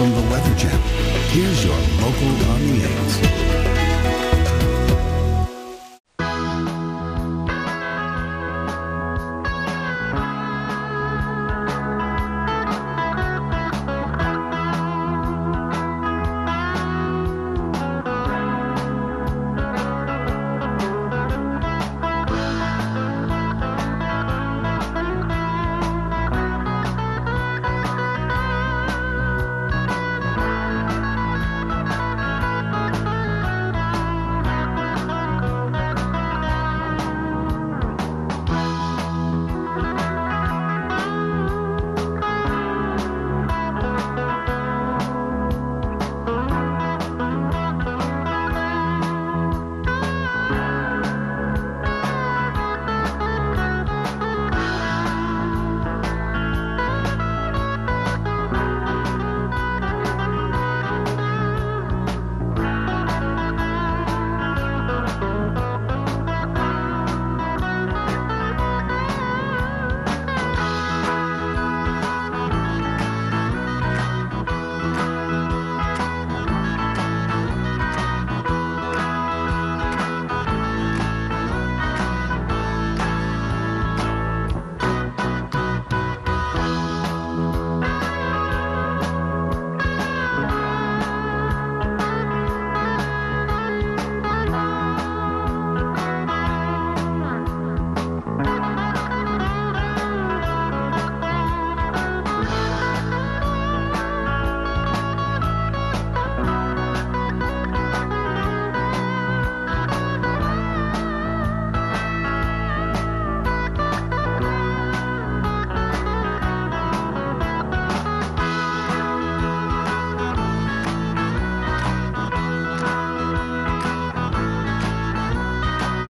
from the Weather Channel. Here's your local on the 8s.